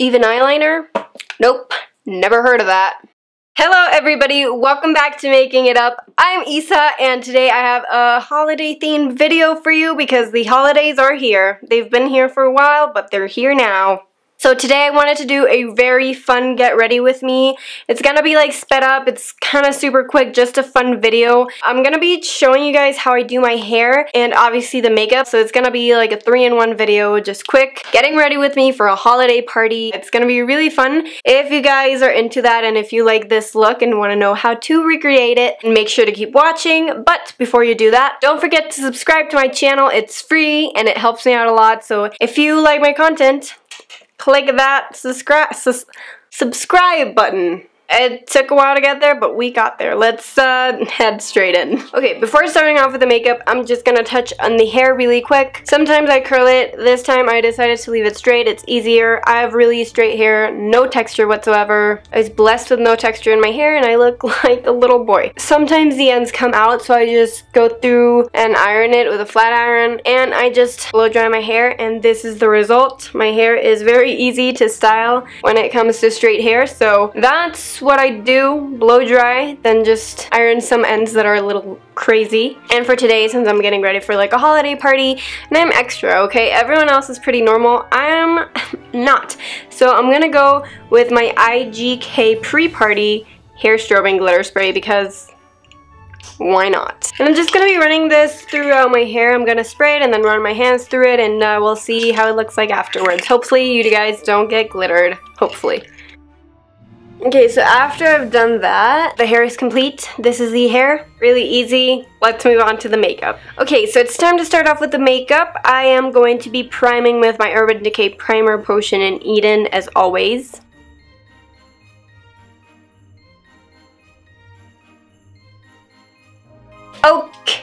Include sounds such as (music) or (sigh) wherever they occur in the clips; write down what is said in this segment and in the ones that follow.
Even eyeliner? Nope, never heard of that. Hello everybody, welcome back to Making It Up. I'm Isa and today I have a holiday themed video for you because the holidays are here. They've been here for a while, but they're here now. So today I wanted to do a very fun get ready with me. It's gonna be like sped up, it's kind of super quick, just a fun video. I'm gonna be showing you guys how I do my hair and obviously the makeup, so it's gonna be like a three-in-one video, just quick. Getting ready with me for a holiday party. It's gonna be really fun. If you guys are into that and if you like this look and wanna know how to recreate it, make sure to keep watching. But before you do that, don't forget to subscribe to my channel. It's free and it helps me out a lot, so if you like my content, click that subscribe subscribe button. It took a while to get there, but we got there. Let's uh, head straight in. Okay, before starting off with the makeup, I'm just gonna touch on the hair really quick. Sometimes I curl it. This time I decided to leave it straight. It's easier. I have really straight hair, no texture whatsoever. I was blessed with no texture in my hair and I look (laughs) like a little boy. Sometimes the ends come out, so I just go through and iron it with a flat iron and I just blow dry my hair and this is the result. My hair is very easy to style when it comes to straight hair, so that's what I do, blow dry, then just iron some ends that are a little crazy. And for today, since I'm getting ready for like a holiday party, and I'm extra, okay? Everyone else is pretty normal. I'm (laughs) not. So I'm gonna go with my IGK pre-party hair strobing glitter spray because why not? And I'm just going to be running this throughout my hair. I'm going to spray it and then run my hands through it and uh, we'll see how it looks like afterwards. Hopefully you guys don't get glittered. Hopefully. Okay, so after I've done that, the hair is complete. This is the hair. Really easy. Let's move on to the makeup. Okay, so it's time to start off with the makeup. I am going to be priming with my Urban Decay Primer Potion in Eden as always.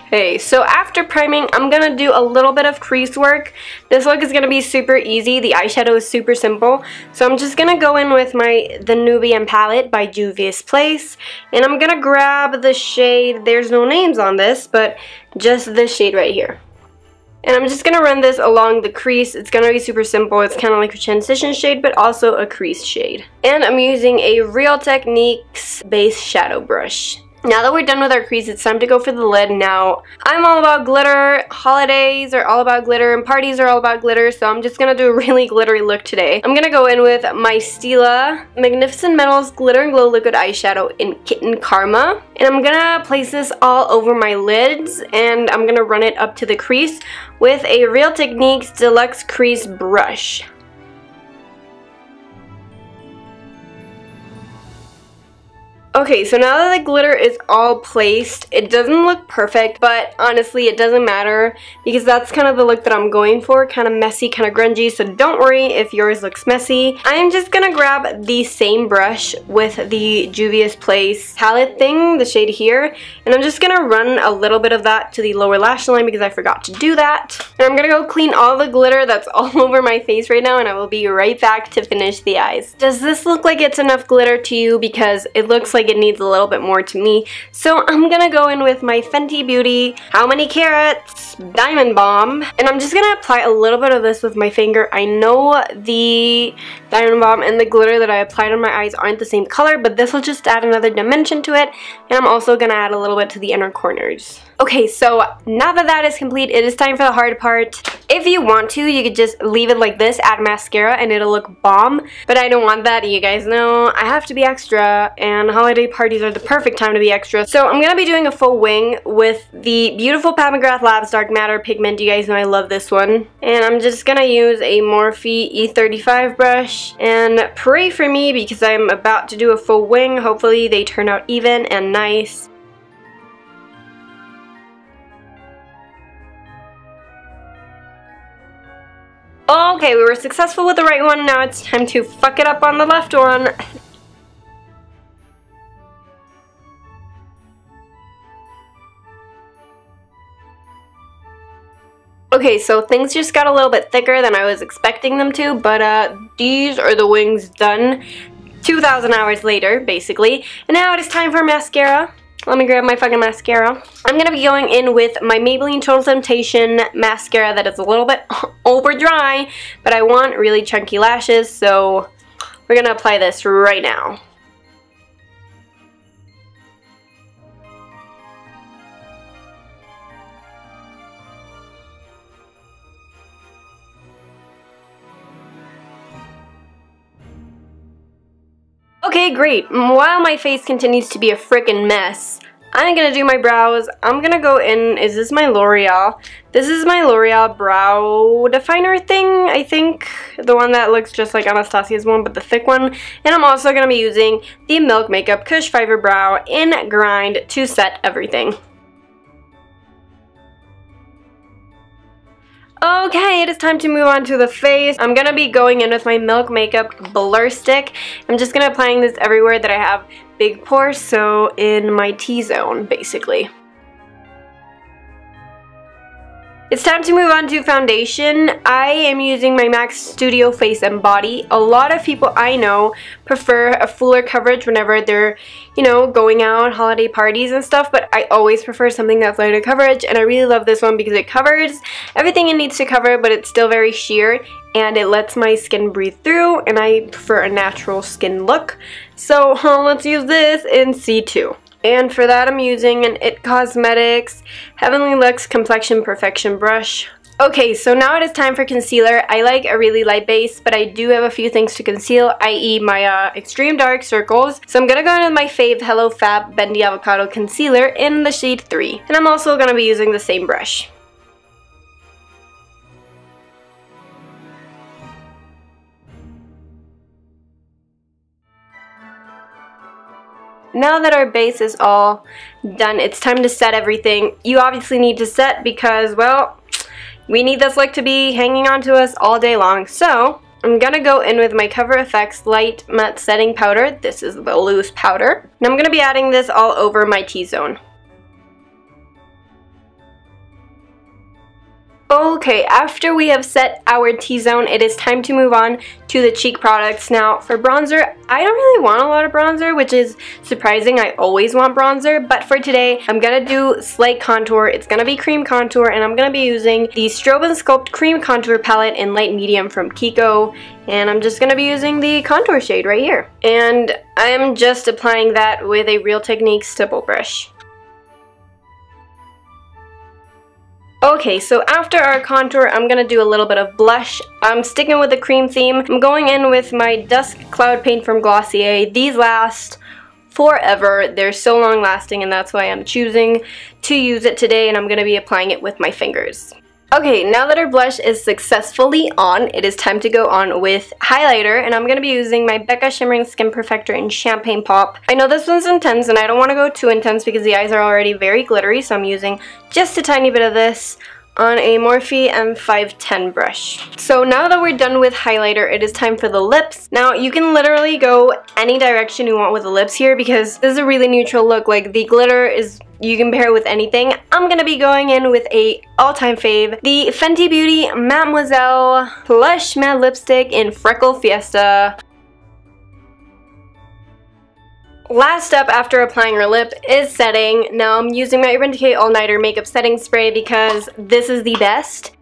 Okay, so after priming, I'm going to do a little bit of crease work. This look is going to be super easy. The eyeshadow is super simple. So I'm just going to go in with my the Nubian palette by Juvia's Place. And I'm going to grab the shade, there's no names on this, but just this shade right here. And I'm just going to run this along the crease. It's going to be super simple. It's kind of like a transition shade, but also a crease shade. And I'm using a Real Techniques base shadow brush. Now that we're done with our crease, it's time to go for the lid. Now, I'm all about glitter. Holidays are all about glitter and parties are all about glitter, so I'm just to do a really glittery look today. I'm to go in with my Stila Magnificent Metals Glitter and Glow Liquid Eyeshadow in Kitten Karma. And I'm to place this all over my lids and I'm to run it up to the crease with a Real Techniques Deluxe Crease Brush. Okay, so now that the glitter is all placed, it doesn't look perfect, but honestly, it doesn't matter because that's kind of the look that I'm going for, kind of messy, kind of grungy, so don't worry if yours looks messy. I'm just gonna grab the same brush with the Juvia's Place palette thing, the shade here, and I'm just gonna run a little bit of that to the lower lash line because I forgot to do that. And I'm gonna go clean all the glitter that's (laughs) all over my face right now, and I will be right back to finish the eyes. Does this look like it's enough glitter to you? Because it looks like like it needs a little bit more to me. So I'm gonna go in with my Fenty Beauty How Many Carats Diamond Bomb. And I'm just gonna apply a little bit of this with my finger. I know the Diamond Bomb and the glitter that I applied on my eyes aren't the same color, but this will just add another dimension to it. And I'm also gonna add a little bit to the inner corners. Okay, so now that that is complete, it is time for the hard part. If you want to, you could just leave it like this, add mascara, and it'll look bomb. But I don't want that. You guys know I have to be extra, and holiday parties are the perfect time to be extra. So I'm to be doing a full wing with the beautiful Pat McGrath Labs Dark Matter pigment. You guys know I love this one. And I'm just to use a Morphe E35 brush. And pray for me because I'm about to do a full wing. Hopefully they turn out even and nice. Okay, we were successful with the right one, now it's time to fuck it up on the left one. Okay, so things just got a little bit thicker than I was expecting them to, but uh, these are the wings done 2,000 hours later, basically. And now it is time for mascara. Let me grab my fucking mascara. I'm going to be going in with my Maybelline Total Temptation mascara that is a little bit (laughs) over dry, but I want really chunky lashes, so we're gonna apply this right now. Okay, great. While my face continues to be a freaking mess, I'm gonna do my brows. I'm gonna go in, is this my L'Oreal? This is my L'Oreal brow definer thing, I think. The one that looks just like Anastasia's one, but the thick one. And I'm also gonna be using the Milk Makeup Kush Fiber Brow in Grind to set everything. Okay, it is time to move on to the face. I'm gonna be going in with my Milk Makeup Blur Stick. I'm just gonna applying this everywhere that I have big pores, so in my T-zone, basically. It's time to move on to foundation. I am using my MAC Studio Face and Body. A lot of people I know prefer a fuller coverage whenever they're, you know, going out, holiday parties and stuff, but I always prefer something that's lighter coverage, and I really love this one because it covers everything it needs to cover, but it's still very sheer, and it lets my skin breathe through, and I prefer a natural skin look. So (laughs) let's use this in C2. And for that I'm using an IT Cosmetics Heavenly Luxe Complexion Perfection Brush. Okay, so now it is time for concealer. I like a really light base, but I do have a few things to conceal, i.e. my uh, extreme dark circles. So I'm to go in with my fave Hello Fab Bendy Avocado Concealer in the shade 3. And I'm also to be using the same brush. Now that our base is all done, it's time to set everything. You obviously need to set because, well, we need this look to be hanging on to us all day long. So, I'm going to go in with my Cover FX Light Matte Setting Powder. This is the loose powder. And I'm going to be adding this all over my T-zone. Okay, after we have set our T-zone, it is time to move on to the cheek products. Now, for bronzer, I don't really want a lot of bronzer, which is surprising. I always want bronzer, but for today, I'm gonna do Slight Contour. It's gonna be cream contour, and I'm gonna be using the Strobe and Sculpt Cream Contour Palette in light medium from Kiko, and I'm just gonna be using the contour shade right here. And I'm just applying that with a Real Techniques stipple brush. Okay, so after our contour, I'm going to do a little bit of blush. I'm sticking with the cream theme. I'm going in with my Dusk Cloud Paint from Glossier. These last forever. They're so long lasting and that's why I'm choosing to use it today and I'm going to be applying it with my fingers. Okay, now that our blush is successfully on, it is time to go on with highlighter, and I'm going to be using my Becca Shimmering Skin Perfector in Champagne Pop. I know this one's intense, and I don't want to go too intense because the eyes are already very glittery, so I'm using just a tiny bit of this on a Morphe M510 brush. So now that we're done with highlighter, it is time for the lips. Now, you can literally go any direction you want with the lips here because this is a really neutral look. Like, the glitter is you can pair it with anything. I'm gonna be going in with a all-time fave, the Fenty Beauty Mademoiselle Plush Matte Lipstick in Freckle Fiesta. Last step after applying your lip is setting. Now I'm using my Urban Decay All Nighter Makeup Setting Spray because this is the best.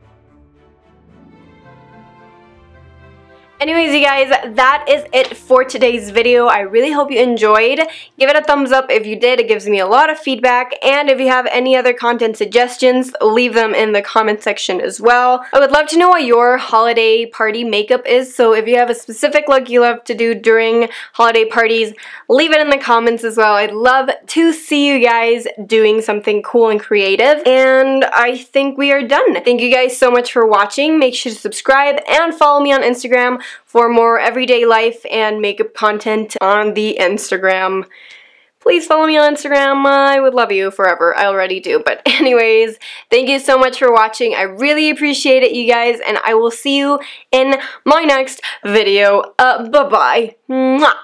Anyways, you guys, that is it for today's video. I really hope you enjoyed. Give it a thumbs up if you did. It gives me a lot of feedback. And if you have any other content suggestions, leave them in the comment section as well. I would love to know what your holiday party makeup is. So if you have a specific look you love to do during holiday parties, leave it in the comments as well. I'd love to see you guys doing something cool and creative. And I think we are done. Thank you guys so much for watching. Make sure to subscribe and follow me on Instagram for more everyday life and makeup content on the Instagram. Please follow me on Instagram. I would love you forever. I already do. But (laughs) anyways, thank you so much for watching. I really appreciate it, you guys. And I will see you in my next video. Uh, Bye-bye.